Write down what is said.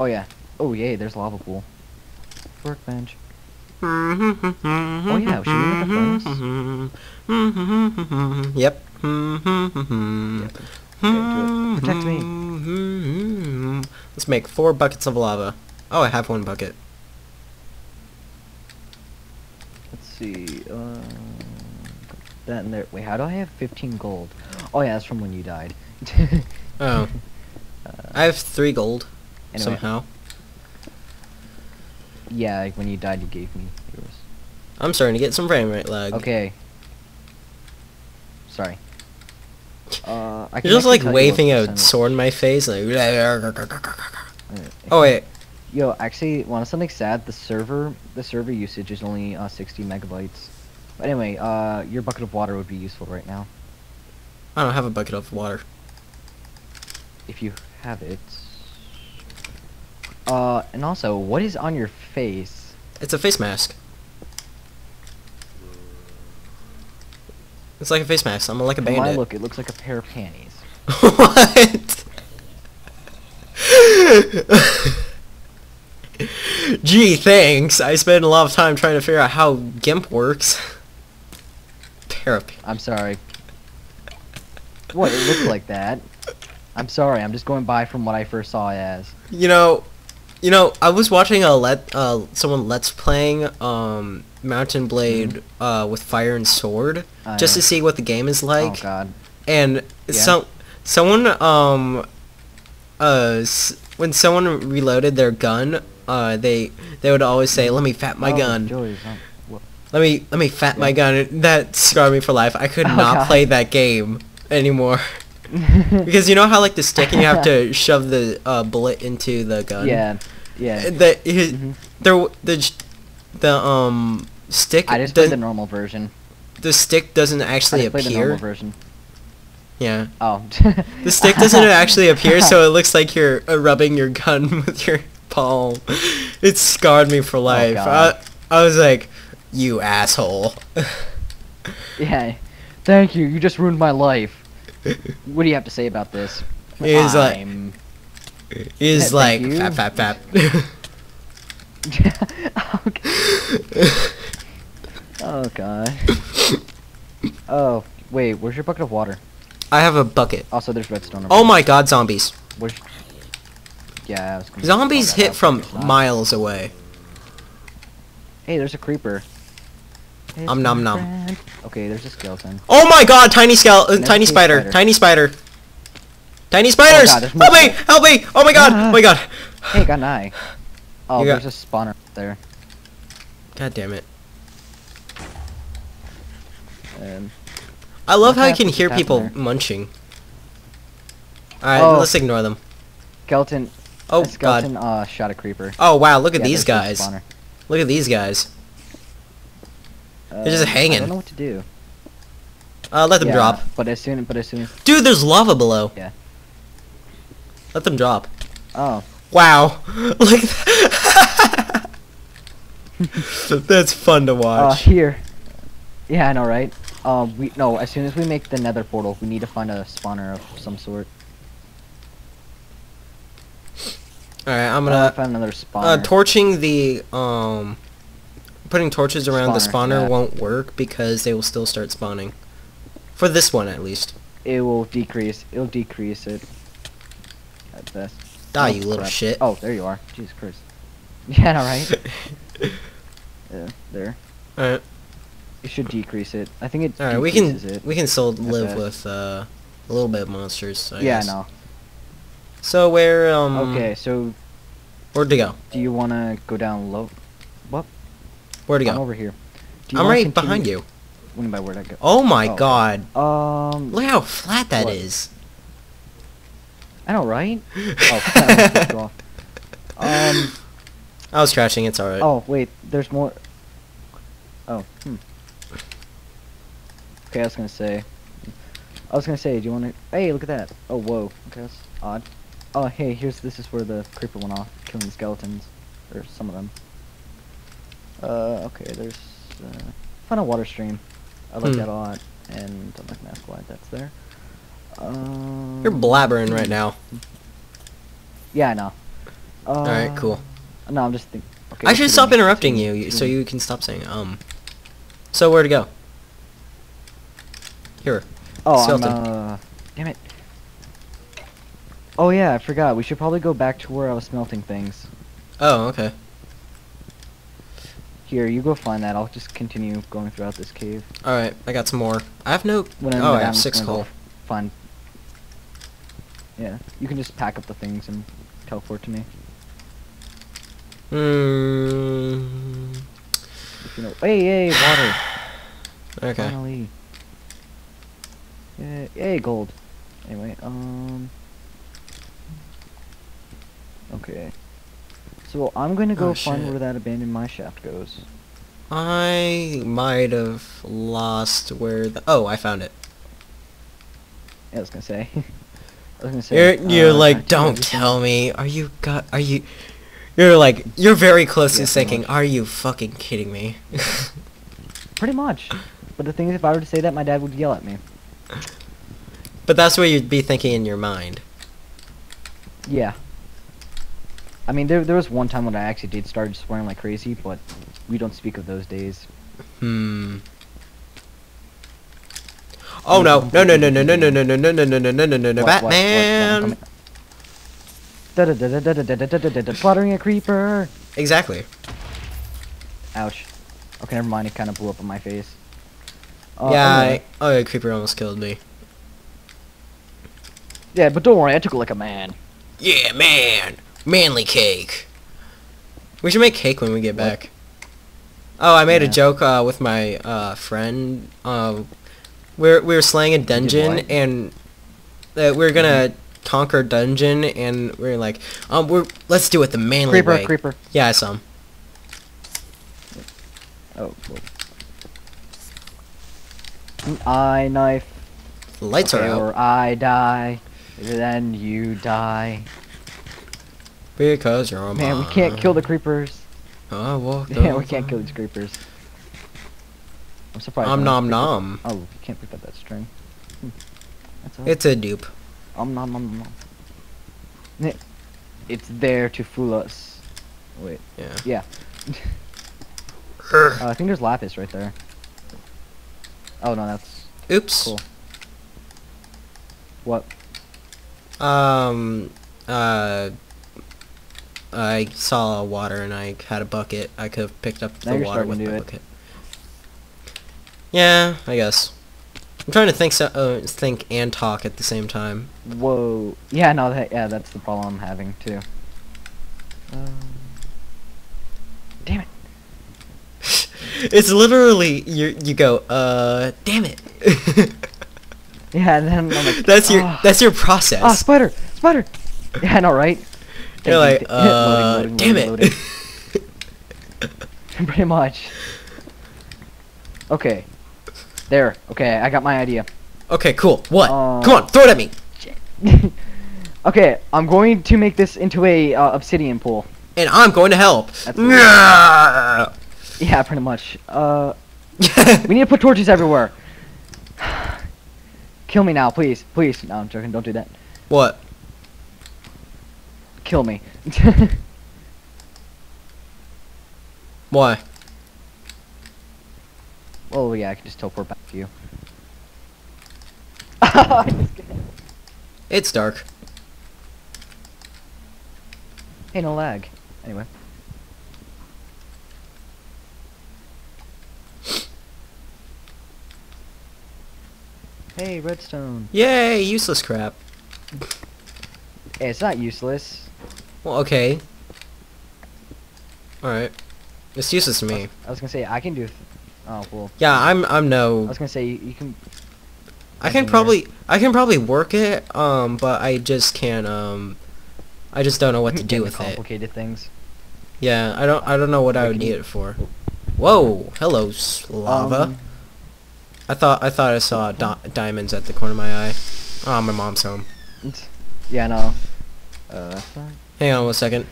Oh yeah. Oh yay, there's lava pool. Workbench. Oh yeah, should we make a furnace? Yep. Okay, Protect me. Let's make four buckets of lava. Oh, I have one bucket. Let's see. Uh, that and there. Wait, how do I have 15 gold? Oh yeah, that's from when you died. Oh. I have three gold. Anyway. Somehow. Yeah, like when you died, you gave me yours. I'm starting to get some frame rate lag. Okay. Sorry. Uh, You're just like waving a sword in my face. Like, oh wait. Yo, actually, want to something sad? The server, the server usage is only uh, 60 megabytes. But anyway, uh, your bucket of water would be useful right now I don't have a bucket of water. if you have it. Uh, and also, what is on your face? It's a face mask. It's like a face mask. I'm like a From my bandit. look, it looks like a pair of panties. what? Gee, thanks. I spent a lot of time trying to figure out how GIMP works. Therapy. I'm sorry. What? It looked like that. I'm sorry. I'm just going by from what I first saw it as. You know, you know, I was watching a let uh someone let's playing um Mount & Blade uh with Fire and Sword I just to see what the game is like. oh God. and Yeah. some someone um uh s- when someone reloaded their gun uh they they would always say let me fat my Oh, gun. Joey's let me let me fat my gun. That scarred me for life. I could Oh, not God. play that game anymore because you know how like the stick and you have to shove the uh bullet into the gun yeah, yeah. the his, Mhm. there the the um stick I just the, played the normal version. the stick doesn't I actually played the normal version. yeah Oh. The stick doesn't actually appear, so it looks like you're uh, rubbing your gun with your palm. It scarred me for life. I, God. I was like, you asshole. yeah. Thank you. You just ruined my life. What do you have to say about this? Is like- I'm... He's Thank like, fap, fap, fap. okay. Oh god. Oh wait, where's your bucket of water? I have a bucket. Also, there's redstone. Oh my god, zombies. Where's... Yeah, I was Zombies hit from but it's not. miles away. Hey, there's a creeper. It's Um, nom nom. friend. Okay, there's a skeleton. Oh my god, tiny skele- uh, tiny spider, spider. tiny spider. Tiny spiders! God, help me! Help me! Oh my god! Ah. Oh my god! Hey, got an eye. Oh, got- there's a spawner there. God damn it. Um, I love how I can hear people there? munching. Alright, Oh. let's ignore them. skeleton. Oh a god. skeleton uh, shot a creeper. Oh wow, look at Yeah, these guys. Look at these guys. They're just hanging. I don't know what to do. Uh, let them Yeah, drop. But as soon, but as soon. Dude, there's lava below. Yeah. Let them drop. Oh. Wow. Look. That's fun to Uh, watch. here. Yeah, I know, right? Um, we no. As soon as we make the Nether portal, we need to find a spawner of some sort. Alright, I'm I'm gonna find another spawner. uh, torching the um putting torches around the Spawner, spawner yeah. won't work because they will still start spawning. For this one at least. it will decrease. It'll decrease it. At best. Die, Oh, you little crap. shit. Oh, there you are. Jesus Christ. Yeah, alright. Yeah, there. Alright. It should decrease it. I think it Alright, we can it. we can still live best. with uh a little bit of monsters, I yeah, guess. no. So where um Okay, so where'd to go? do you want to go down low? Where'd to I'm go? over here. I'm right behind you. What do by where'd I go? Oh my Oh, god. Um, Look how flat that What? is. I know, right? Oh, I almost go off. Um, I was crashing, it's alright. oh, wait, there's more. Oh, hmm. Okay, I was gonna say. I was gonna say, do you want to? Hey, look at that. Oh, whoa. Okay, that's odd. Oh, hey, here's this is where the creeper went off, killing the skeletons, or some of them. Uh, okay, there's uh, a water stream. I like Hmm. that a lot, and I'm not gonna ask why that's there. Um, You're blabbering right now. Yeah, I know. Uh, Alright, cool. No, I'm just thinking. Okay, I should stop interrupting you, you so you can stop saying um. So where to go? Here. Oh, I'm, uh, damn it. Oh yeah, I forgot. We should probably go back to where I was smelting things. Oh, okay. Here, you go find that. I'll just continue going throughout this cave. All right, I got some more. I have no. When oh, I have six coal. Find. Yeah, you can just pack up the things and teleport to me. Hmm. If you know. Hey, hey, water. Okay. Finally. Yay, yay, gold. Anyway, um. Okay. So I'm gonna go Oh, find shit. where that abandoned mine shaft goes. I might have lost where the. Oh, I found it. Yeah, I was gonna say. I was gonna say. You're you're uh, like, don't tell me. Are you got? Are you? You're like, you're very close to Yeah, pretty thinking. much. Are you fucking kidding me? Pretty much. But the thing is, if I were to say that, my dad would yell at me. but that's what you'd be thinking in your mind. Yeah. I mean, there there was one time when I actually did start swearing like crazy, but we don't speak of those days. Hmm. Oh no! No! No! No! No! No! No! No! No! No! No! No! No! No! No! No! No! Batman! Slaughtering a creeper. Exactly. Ouch. Okay, never mind. It kind of blew up in my face. Uh, yeah. anyway. I, oh, yeah, creeper almost killed me. Yeah, but don't worry. I took it like a man. Yeah, man. Manly cake. We should make cake when we get What? back. Oh, I made a joke uh, with my uh, friend. Uh, we're we were slaying a dungeon and uh, we are gonna conquer dungeon and we are like, um, we're let's do it the manly Creeper, way. creeper. creeper. Yeah, I saw him. Oh. Well. I knife. Lights okay, are out Or I die. Then you die. Because you're Man, we can't kill the creepers. I walked Yeah, we can't kill these creepers. I'm surprised. No nom up- nom. Oh, you can't pick up that string. Hmm. That's. It's a dupe. Om nom nom nom. It- It's there to fool us. Wait. Yeah. Yeah. Uh, I think there's lapis right there. Oh no, that's Oops. cool. What? Um, uh, I saw water and I had a bucket. I could have picked up Now the water with it. bucket. Yeah, I guess. I'm trying to think, so, uh, think and talk at the same time. Whoa. Yeah, no, that yeah, that's the problem I'm having too. Um, damn it. it's literally you. You go, uh, damn it. Yeah, and then I'm like, that's your. "Ah, That's your process. Ah, spider, spider. Yeah, I know, right? You're like, uh, loading, damn loading, it. Pretty much. Okay. There. Okay, I got my idea. okay, cool. What? Uh, Come on, throw it at me. okay, I'm going to make this into a uh, obsidian pool. And I'm going to help. Yeah, pretty much. Uh, we need to put torches everywhere. Kill me now, please, please. No, I'm joking. Don't do that. what? Kill me. Why? oh yeah, I can just teleport back to you. It's dark. hey, no lag. Anyway. Hey, redstone. Yay, useless crap. Hey, it's not useless. Well, okay. Alright. It's useless to me. I was gonna say I can do. Th oh well. Yeah, I'm I'm no... I was gonna say you, you can. I can probably I can probably work it, um, but I just can't um I just don't know what to do with it. complicated things. Yeah, I don't I don't know what I Like, would need it for. Whoa, hello lava. Um, I thought I thought I saw di- diamonds at the corner of my eye. Oh, my mom's home. yeah, no. Uh. Hang on one second.